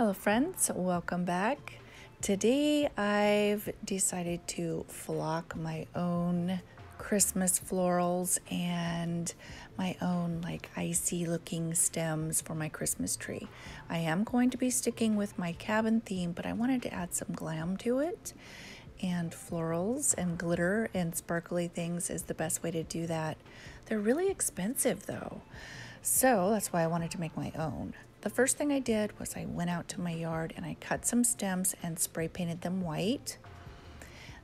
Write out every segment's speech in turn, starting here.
Hello, friends, welcome back. Today I've decided to flock my own Christmas florals and my own like icy looking stems for my Christmas tree. I am going to be sticking with my cabin theme, but I wanted to add some glam to it. And florals and glitter and sparkly things is the best way to do that. They're really expensive though. So that's why I wanted to make my own. The first thing I did was I went out to my yard and I cut some stems and spray painted them white.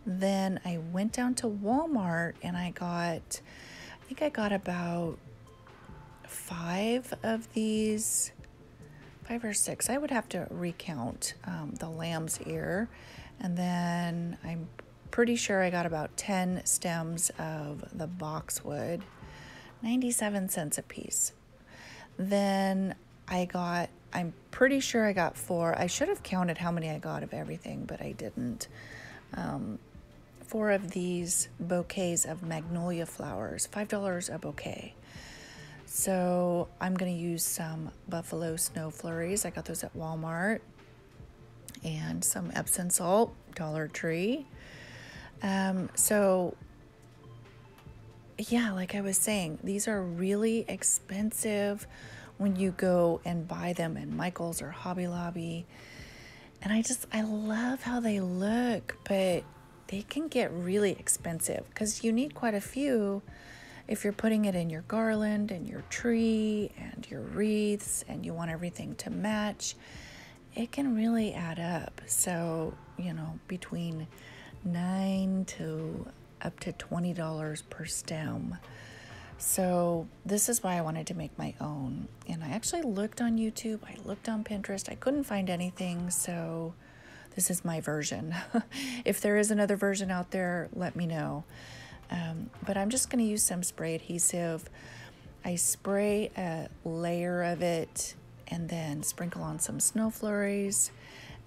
Then I went down to Walmart and I got, I think I got about five of these, five or six. I would have to recount um, the lamb's ear. And then I'm pretty sure I got about 10 stems of the boxwood, 97 cents a piece. Then I got, I'm pretty sure I got four. I should have counted how many I got of everything, but I didn't. Um, four of these bouquets of magnolia flowers, $5 a bouquet. So I'm going to use some buffalo snow flurries. I got those at Walmart. And some Epsom salt, Dollar Tree. Um, so yeah, like I was saying, these are really expensive when you go and buy them in Michael's or Hobby Lobby. And I just, I love how they look, but they can get really expensive because you need quite a few if you're putting it in your garland and your tree and your wreaths and you want everything to match. It can really add up. So, you know, between nine to up to $20 per stem. So, this is why I wanted to make my own. And I actually looked on YouTube, I looked on Pinterest, I couldn't find anything. So, this is my version. if there is another version out there, let me know. Um, but I'm just going to use some spray adhesive. I spray a layer of it and then sprinkle on some snow flurries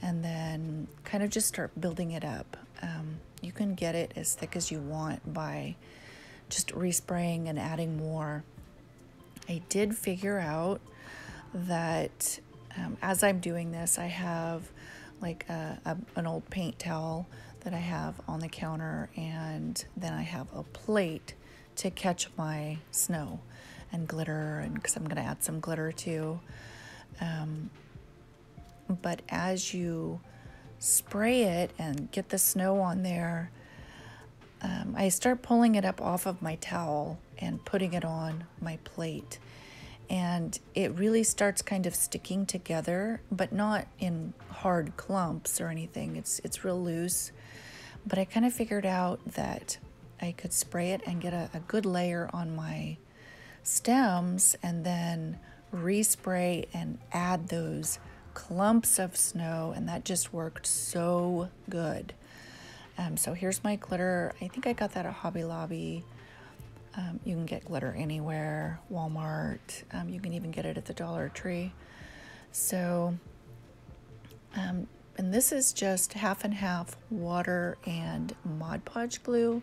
and then kind of just start building it up. Um, you can get it as thick as you want by just respraying and adding more. I did figure out that um, as I'm doing this, I have like a, a, an old paint towel that I have on the counter, and then I have a plate to catch my snow and glitter, and because I'm going to add some glitter too. Um, but as you spray it and get the snow on there, um, I start pulling it up off of my towel and putting it on my plate. And it really starts kind of sticking together, but not in hard clumps or anything. It's, it's real loose. But I kind of figured out that I could spray it and get a, a good layer on my stems and then respray and add those clumps of snow. And that just worked so good. Um, so here's my glitter. I think I got that at Hobby Lobby. Um, you can get glitter anywhere, Walmart. Um, you can even get it at the Dollar Tree. So, um, and this is just half and half water and Mod Podge glue.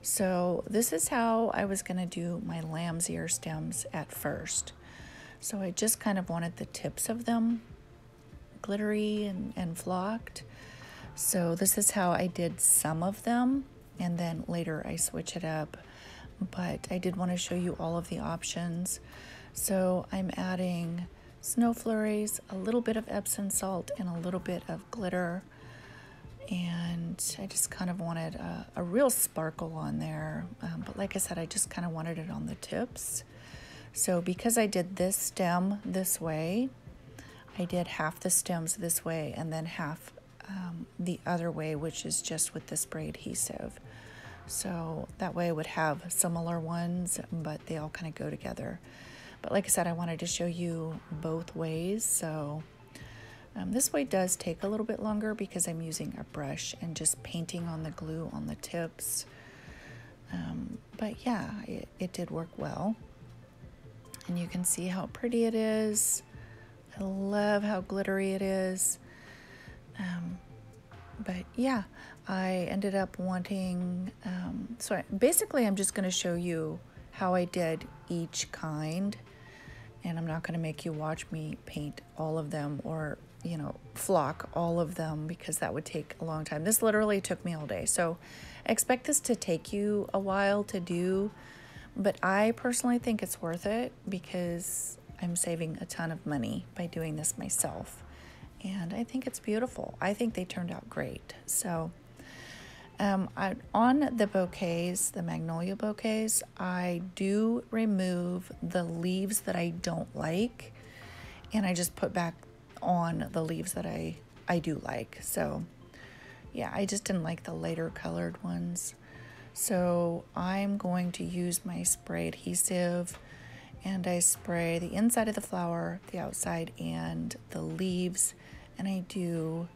So this is how I was going to do my lamb's ear stems at first. So I just kind of wanted the tips of them glittery and, and flocked. So this is how I did some of them and then later I switch it up. But I did want to show you all of the options. So I'm adding snow flurries, a little bit of Epsom salt, and a little bit of glitter. And I just kind of wanted a, a real sparkle on there. Um, but like I said, I just kind of wanted it on the tips. So because I did this stem this way, I did half the stems this way and then half um, the other way, which is just with the spray adhesive. So that way I would have similar ones, but they all kind of go together. But like I said, I wanted to show you both ways. So um, this way does take a little bit longer because I'm using a brush and just painting on the glue on the tips. Um, but yeah, it, it did work well. And you can see how pretty it is. I love how glittery it is. Um, but yeah, I ended up wanting, um, so I, basically I'm just going to show you how I did each kind and I'm not going to make you watch me paint all of them or you know, flock all of them because that would take a long time. This literally took me all day. So expect this to take you a while to do, but I personally think it's worth it because I'm saving a ton of money by doing this myself. And I think it's beautiful. I think they turned out great. So, um, I, on the bouquets, the magnolia bouquets, I do remove the leaves that I don't like and I just put back on the leaves that I, I do like. So, yeah, I just didn't like the lighter colored ones. So, I'm going to use my spray adhesive and I spray the inside of the flower, the outside, and the leaves. And I do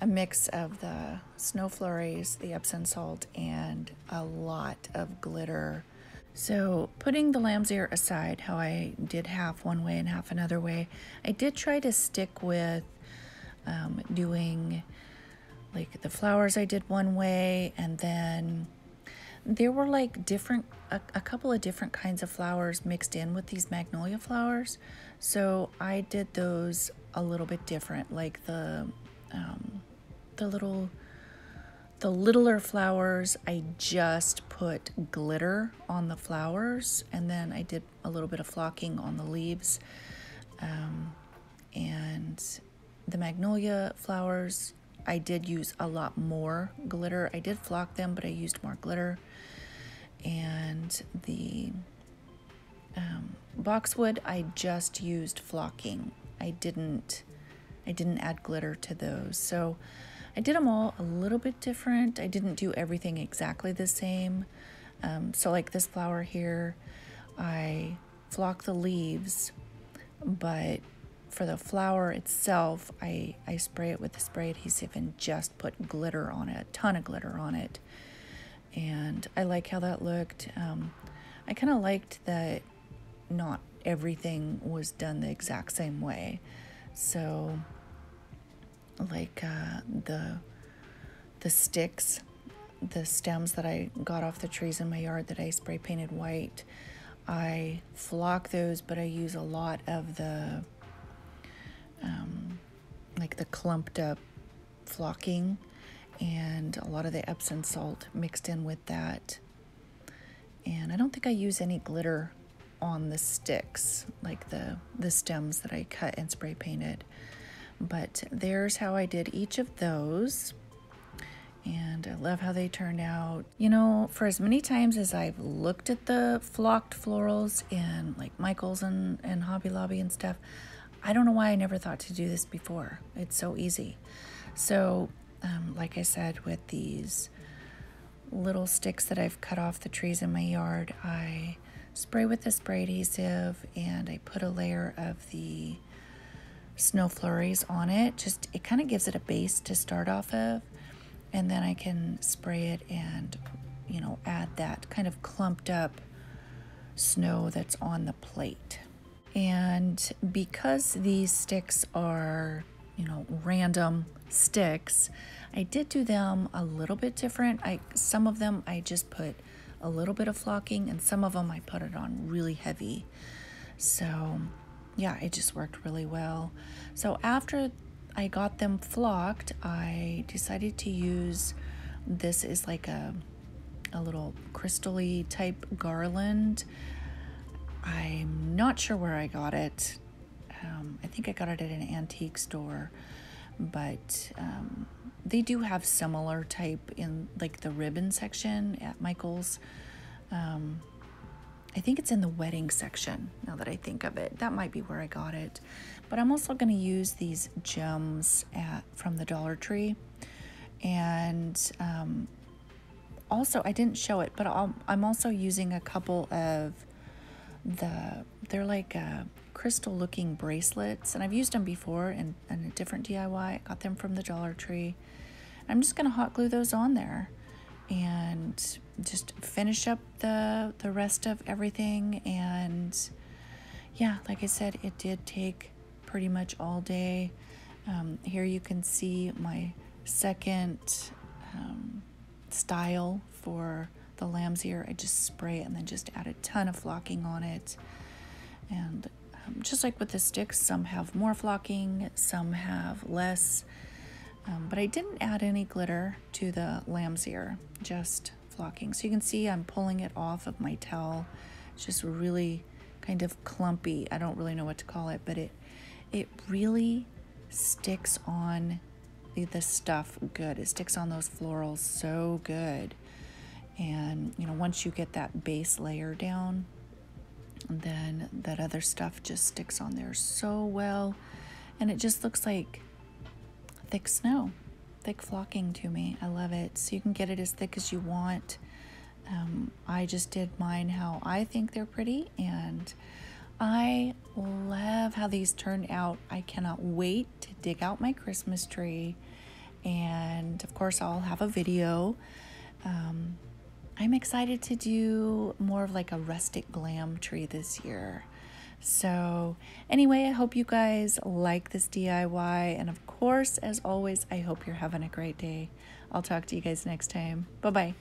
a mix of the snow flurries, the Epsom salt, and a lot of glitter. So, putting the lamb's ear aside, how I did half one way and half another way, I did try to stick with um, doing like the flowers I did one way, and then there were like different, a, a couple of different kinds of flowers mixed in with these magnolia flowers. So, I did those a little bit different, like the um, the little the littler flowers I just put glitter on the flowers and then I did a little bit of flocking on the leaves um, and the magnolia flowers I did use a lot more glitter. I did flock them but I used more glitter and the um, boxwood I just used flocking I didn't I didn't add glitter to those. So I did them all a little bit different. I didn't do everything exactly the same. Um, so like this flower here, I flock the leaves, but for the flower itself, I, I spray it with the spray adhesive and just put glitter on it, a ton of glitter on it. And I like how that looked. Um, I kind of liked that not everything was done the exact same way. So, like uh, the the sticks, the stems that I got off the trees in my yard that I spray painted white, I flock those, but I use a lot of the um, like the clumped up flocking and a lot of the Epsom salt mixed in with that. And I don't think I use any glitter on the sticks, like the, the stems that I cut and spray painted. But there's how I did each of those. And I love how they turned out. You know, for as many times as I've looked at the flocked florals in like Michael's and, and Hobby Lobby and stuff, I don't know why I never thought to do this before. It's so easy. So, um, like I said, with these little sticks that I've cut off the trees in my yard, I spray with the spray adhesive and I put a layer of the snow flurries on it. Just it kind of gives it a base to start off of. And then I can spray it and, you know, add that kind of clumped up snow that's on the plate. And because these sticks are, you know, random sticks, I did do them a little bit different. I some of them I just put a little bit of flocking, and some of them I put it on really heavy. So, yeah, it just worked really well. So, after I got them flocked, I decided to use this is like a a little crystally type garland. I'm not sure where I got it. Um, I think I got it at an antique store, but um, they do have similar type in like the ribbon section at Michael's. Um, I think it's in the wedding section now that I think of it. That might be where I got it. But I'm also going to use these gems at from the Dollar Tree. And um, also, I didn't show it, but i am also using a couple of the, they're like uh, crystal looking bracelets. And I've used them before in, in a different DIY. I got them from the Dollar Tree. I'm just going to hot glue those on there and just finish up the the rest of everything and yeah like i said it did take pretty much all day um, here you can see my second um, style for the lamb's ear i just spray it and then just add a ton of flocking on it and um, just like with the sticks, some have more flocking, some have less. Um, but I didn't add any glitter to the lamb's ear, just flocking. So you can see I'm pulling it off of my towel. It's just really kind of clumpy. I don't really know what to call it, but it it really sticks on the, the stuff good. It sticks on those florals so good. And you know, once you get that base layer down, then that other stuff just sticks on there so well. And it just looks like thick snow, thick flocking to me. I love it. So you can get it as thick as you want. Um, I just did mine how I think they're pretty, and I love how these turned out. I cannot wait to dig out my Christmas tree, and of course, I'll have a video. Um, I'm excited to do more of like a rustic glam tree this year. So, anyway, I hope you guys like this DIY. And of course, as always, I hope you're having a great day. I'll talk to you guys next time. Bye bye.